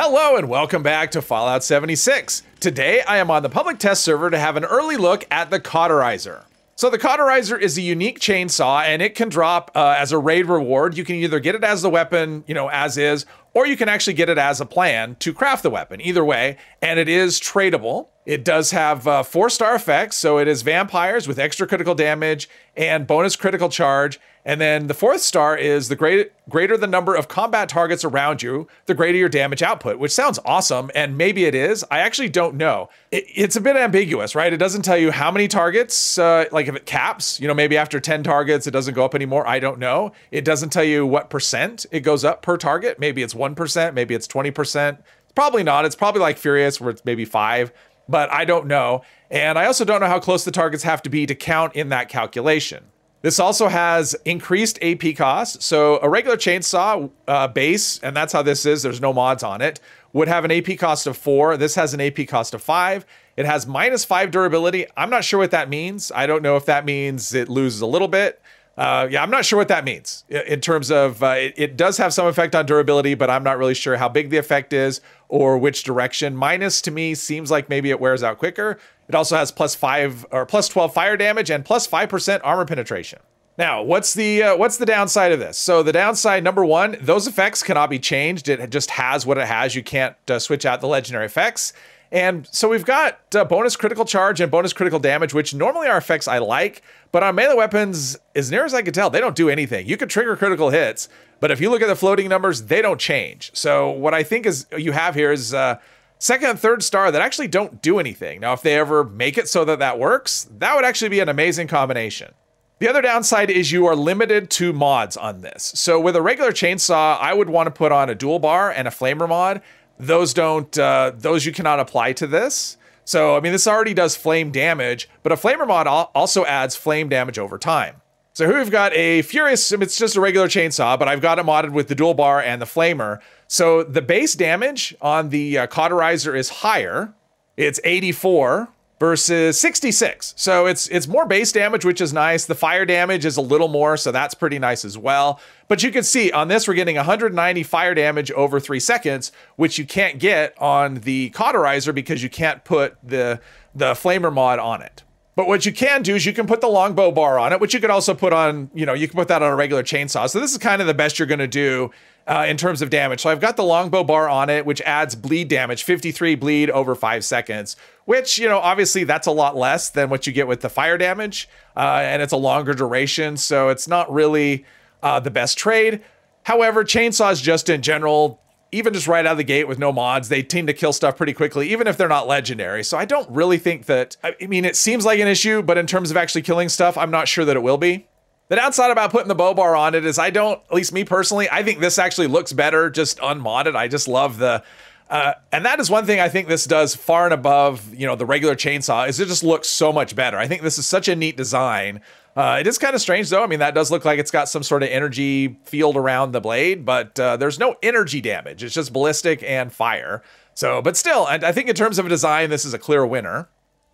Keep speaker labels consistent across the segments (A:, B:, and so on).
A: Hello and welcome back to Fallout 76. Today I am on the public test server to have an early look at the Cauterizer. So the Cauterizer is a unique chainsaw and it can drop uh, as a raid reward. You can either get it as the weapon, you know, as is, or you can actually get it as a plan to craft the weapon, either way, and it is tradable. It does have uh, four star effects, so it is vampires with extra critical damage and bonus critical charge. And then the fourth star is the great, greater the number of combat targets around you, the greater your damage output, which sounds awesome. And maybe it is. I actually don't know. It, it's a bit ambiguous, right? It doesn't tell you how many targets, uh, like if it caps, you know, maybe after 10 targets, it doesn't go up anymore. I don't know. It doesn't tell you what percent it goes up per target. Maybe it's 1%, maybe it's 20%. It's Probably not. It's probably like Furious, where it's maybe five but I don't know. And I also don't know how close the targets have to be to count in that calculation. This also has increased AP cost. So a regular chainsaw uh, base, and that's how this is, there's no mods on it, would have an AP cost of four. This has an AP cost of five. It has minus five durability. I'm not sure what that means. I don't know if that means it loses a little bit. Uh, yeah, I'm not sure what that means in terms of uh, it, it, does have some effect on durability, but I'm not really sure how big the effect is or which direction. Minus to me seems like maybe it wears out quicker. It also has plus five or plus 12 fire damage and plus 5% armor penetration. Now, what's the uh, what's the downside of this? So the downside number one, those effects cannot be changed. It just has what it has. You can't uh, switch out the legendary effects. And so we've got uh, bonus critical charge and bonus critical damage, which normally are effects I like, but on melee weapons, as near as I can tell, they don't do anything. You can trigger critical hits, but if you look at the floating numbers, they don't change. So what I think is you have here is uh, second and third star that actually don't do anything. Now, if they ever make it so that that works, that would actually be an amazing combination. The other downside is you are limited to mods on this. So with a regular chainsaw, I would want to put on a dual bar and a flamer mod those don't uh, those you cannot apply to this. So I mean, this already does flame damage, but a flamer mod also adds flame damage over time. So here we've got a Furious, it's just a regular chainsaw, but I've got it modded with the dual bar and the flamer. So the base damage on the uh, cauterizer is higher. It's 84, versus 66. So it's it's more base damage, which is nice. The fire damage is a little more, so that's pretty nice as well. But you can see on this, we're getting 190 fire damage over three seconds, which you can't get on the cauterizer because you can't put the the flamer mod on it. But what you can do is you can put the longbow bar on it, which you could also put on, you know, you can put that on a regular chainsaw. So this is kind of the best you're going to do uh, in terms of damage. So I've got the longbow bar on it, which adds bleed damage, 53 bleed over five seconds, which, you know, obviously that's a lot less than what you get with the fire damage. Uh, and it's a longer duration. So it's not really uh, the best trade. However, chainsaws just in general even just right out of the gate with no mods, they tend to kill stuff pretty quickly, even if they're not legendary. So I don't really think that, I mean, it seems like an issue, but in terms of actually killing stuff, I'm not sure that it will be. The downside about putting the bow bar on it is I don't, at least me personally, I think this actually looks better just unmodded. I just love the, uh, and that is one thing I think this does far and above, you know, the regular chainsaw is it just looks so much better. I think this is such a neat design uh, it is kind of strange though. I mean, that does look like it's got some sort of energy field around the blade, but uh, there's no energy damage. It's just ballistic and fire. So, but still, I, I think in terms of a design, this is a clear winner.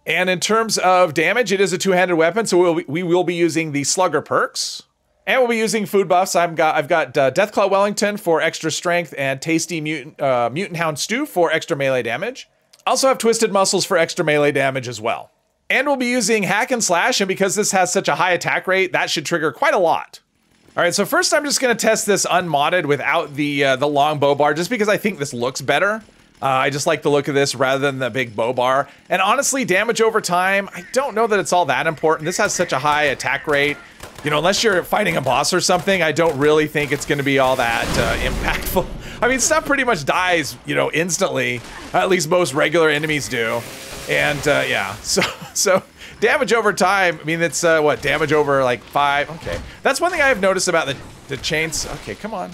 A: And in terms of damage, it is a two-handed weapon, so we'll, we will be using the Slugger perks. And we'll be using food buffs. I've got I've got uh, Deathclaw Wellington for extra strength and Tasty Mutant uh, Mutant Hound Stew for extra melee damage. Also have Twisted Muscles for extra melee damage as well. And we'll be using hack and slash, and because this has such a high attack rate, that should trigger quite a lot. All right, so first I'm just gonna test this unmodded without the uh, the long bow bar, just because I think this looks better. Uh, I just like the look of this rather than the big bow bar. And honestly, damage over time, I don't know that it's all that important. This has such a high attack rate. You know, unless you're fighting a boss or something, I don't really think it's gonna be all that uh, impactful. I mean, stuff pretty much dies, you know, instantly. At least most regular enemies do. And uh, yeah, so so damage over time. I mean, it's uh, what damage over like five. Okay, that's one thing I have noticed about the the chains. Okay, come on.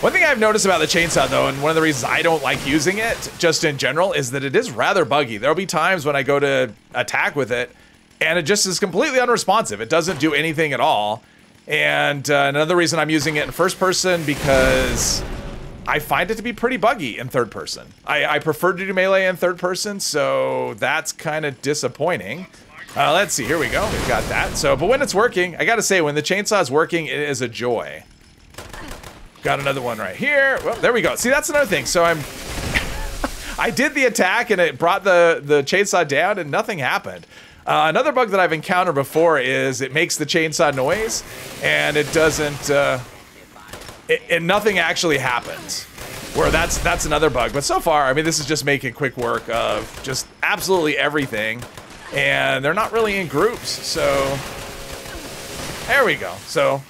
A: One thing I've noticed about the chainsaw though, and one of the reasons I don't like using it, just in general, is that it is rather buggy. There'll be times when I go to attack with it, and it just is completely unresponsive. It doesn't do anything at all. And uh, another reason I'm using it in first person because I find it to be pretty buggy in third person. I, I prefer to do melee in third person, so that's kind of disappointing. Uh, let's see, here we go, we've got that. So, but when it's working, I gotta say, when the chainsaw is working, it is a joy. Got another one right here. Well, there we go. See, that's another thing. So I'm I did the attack and it brought the the chainsaw down and nothing happened. Uh, another bug that I've encountered before is it makes the chainsaw noise and it doesn't uh, it, and nothing actually happens. Where that's that's another bug. But so far, I mean, this is just making quick work of just absolutely everything, and they're not really in groups. So there we go. So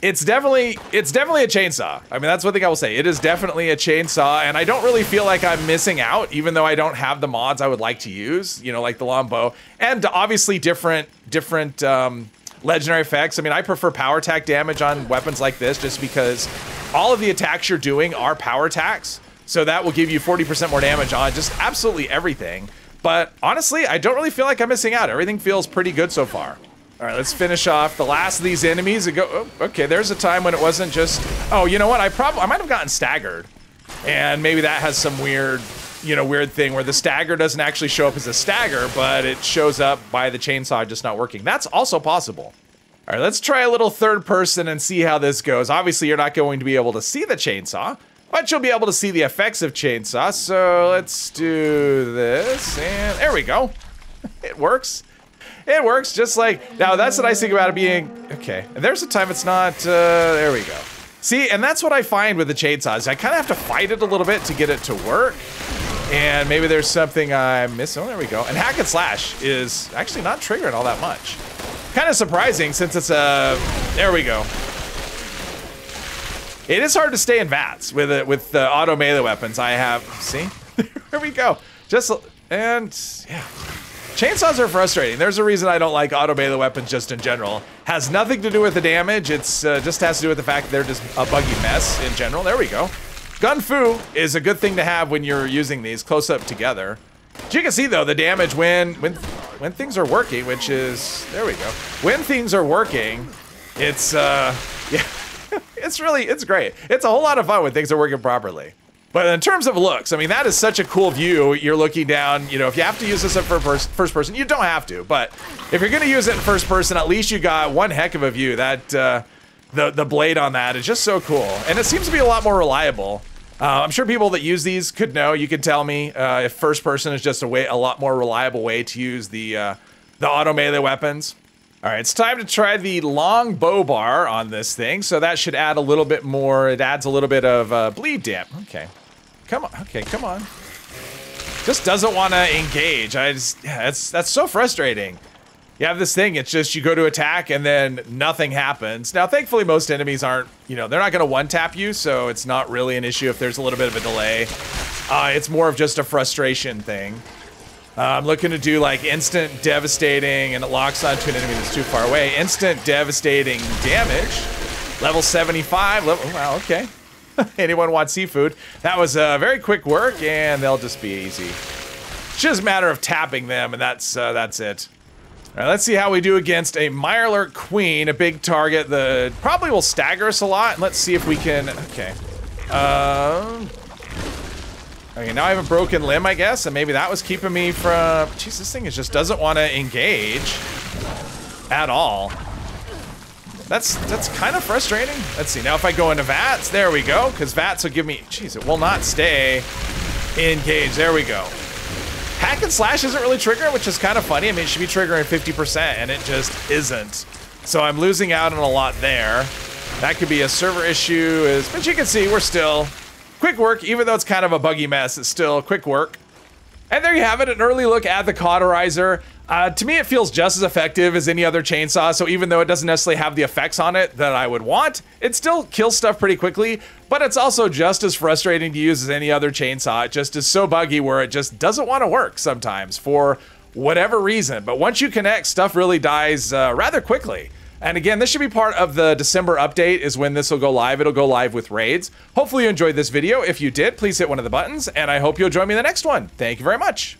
A: it's definitely it's definitely a chainsaw. I mean, that's one thing I will say. It is definitely a chainsaw, and I don't really feel like I'm missing out, even though I don't have the mods I would like to use. You know, like the longbow, and obviously different different um, legendary effects. I mean, I prefer power attack damage on weapons like this just because all of the attacks you're doing are power attacks. So that will give you 40% more damage on just absolutely everything. But honestly, I don't really feel like I'm missing out. Everything feels pretty good so far. All right, let's finish off the last of these enemies go. Oh, okay, there's a time when it wasn't just. Oh, you know what? I probably I might have gotten staggered, and maybe that has some weird, you know, weird thing where the stagger doesn't actually show up as a stagger, but it shows up by the chainsaw just not working. That's also possible. All right, let's try a little third person and see how this goes. Obviously, you're not going to be able to see the chainsaw, but you'll be able to see the effects of chainsaw. So let's do this, and there we go. it works. It works just like, now that's the nice thing about it being, okay. And there's a time it's not, uh, there we go. See, and that's what I find with the chainsaws. I kind of have to fight it a little bit to get it to work. And maybe there's something I'm missing. Oh, there we go. And hack and slash is actually not triggering all that much. Kind of surprising since it's a, there we go. It is hard to stay in VATS with it with the auto melee weapons I have. See, there we go. Just and yeah, Chainsaws are frustrating. There's a reason I don't like auto melee weapons just in general. Has nothing to do with the damage. It's uh, just has to do with the fact that they're just a buggy mess in general. There we go. Gun Fu is a good thing to have when you're using these close up together. As you can see though, the damage when when when things are working, which is there we go. When things are working, it's uh yeah, it's really it's great. It's a whole lot of fun when things are working properly. But in terms of looks, I mean, that is such a cool view. You're looking down, you know, if you have to use this for first person, you don't have to. But if you're going to use it in first person, at least you got one heck of a view. That, uh, the, the blade on that is just so cool. And it seems to be a lot more reliable. Uh, I'm sure people that use these could know. You could tell me uh, if first person is just a way, a lot more reliable way to use the, uh, the auto melee weapons. All right, it's time to try the long bow bar on this thing. So that should add a little bit more. It adds a little bit of uh, bleed damp. Okay, come on. Okay, come on. Just doesn't want to engage. I just, yeah, that's that's so frustrating. You have this thing. It's just you go to attack and then nothing happens. Now, thankfully, most enemies aren't. You know, they're not going to one tap you, so it's not really an issue if there's a little bit of a delay. Uh, it's more of just a frustration thing. Uh, I'm looking to do like instant devastating and it locks onto an enemy that's too far away. Instant devastating damage. Level 75. Level, oh, wow, okay. Anyone want seafood? That was a uh, very quick work and they'll just be easy. It's just a matter of tapping them and that's uh, that's it. All right, let's see how we do against a Mirelurk Queen, a big target that probably will stagger us a lot. And let's see if we can, okay. Uh, Okay, now I have a broken limb, I guess, and maybe that was keeping me from... Jeez, this thing is just doesn't want to engage at all. That's that's kind of frustrating. Let's see, now if I go into VATS, there we go, because VATS will give me... Jeez, it will not stay engaged. There we go. Hack and slash isn't really triggering, which is kind of funny. I mean, it should be triggering 50%, and it just isn't. So I'm losing out on a lot there. That could be a server issue, as but you can see we're still Quick work, even though it's kind of a buggy mess, it's still quick work. And there you have it, an early look at the cauterizer. Uh, to me, it feels just as effective as any other chainsaw, so even though it doesn't necessarily have the effects on it that I would want, it still kills stuff pretty quickly, but it's also just as frustrating to use as any other chainsaw. It just is so buggy where it just doesn't want to work sometimes for whatever reason. But once you connect, stuff really dies uh, rather quickly. And again, this should be part of the December update is when this will go live. It'll go live with raids. Hopefully you enjoyed this video. If you did, please hit one of the buttons, and I hope you'll join me in the next one. Thank you very much.